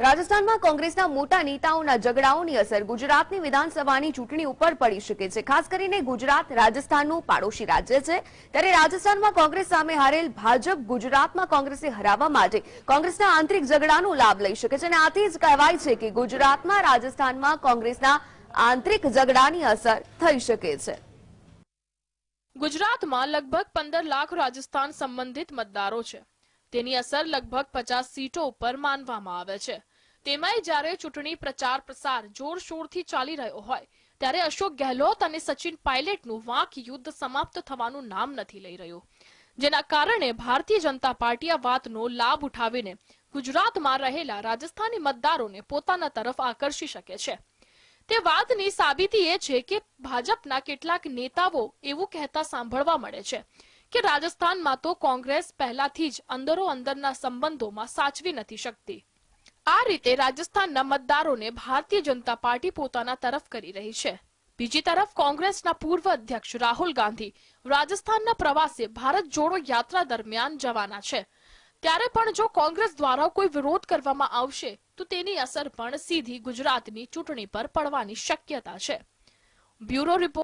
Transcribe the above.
રાજસ્થાનમાં કોંગ્રેસના મોટા નેતાઓના ઝઘડાઓની અસર ગુજરાતની વિધાનસભાની ચૂંટણી ઉપર પડી શકે છે. ખાસ કરીને ગુજરાત રાજસ્થાનનું પાડોશી રાજ્ય છે. ત્યારે રાજસ્થાનમાં કોંગ્રેસ સામે હારેલ ભાજપ ગુજરાતમાં કોંગ્રેસે હરાવવા માટે કોંગ્રેસના આંતરિક ઝઘડાનો લાભ લઈ શકે છે અને આથી જ કહેવાય છે કે ગુજરાતમાં રાજસ્થાનમાં કોંગ્રેસના આંતરિક ઝઘડાની અસર થઈ શકે છે. ગુજરાતમાં લગભગ પંદર લાખ રાજસ્થાન સંબંધિત મતદારો છે. તેની અસર લગભગ પચાસ સીટો ઉપર માનવામાં આવે છે. તેમાંય જ્યારે ચૂંટણી પ્રચાર પ્રસાર જોરશોરથી ચાલી રહ્યો હોય, ત્યારે અશોક ગેહલોત અને સચિન પાયલટનું વાંક યુદ્ધ સમાપ્ત થવાનું નામ નથી લઈ રહ્યું. જેના કારણે ભારતીય જનતા પાર્ટી આ વાતનો લાભ ઉઠાવીને ગુજરાતમાં રહેલા રાજસ્થાની મતદારોને પોતાના તરફ આકર્ષી શકે છે. તે વાતની સાબિતી એ છે કે ભાજપના કેટલાક નેતાઓ એવું કહેતા સાંભળવા મળે છે કે રાજસ્થાનમાં તો કોંગ્રેસ પહેલાથી જ અંદરો અંદરના સંબંધોમાં સાચવી નથી શકતી. આ રીતે રાજસ્થાનના મતદારોને ભારતીય જનતા પાર્ટી પોતાના તરફ કરી રહી છે. બીજી તરફ કોંગ્રેસના પૂર્વ અધ્યક્ષ રાહુલ ગાંધી રાજસ્થાનના પ્રવાસે ભારત જોડો યાત્રા દરમિયાન જવાના છે. ત્યારે પણ જો કોંગ્રેસ દ્વારા કોઈ વિરોધ કરવામાં આવશે, તો તેની અસર પણ સીધી ગુજરાતની ચૂંટણી પર પડવાની શક્યતા છે. Bureau report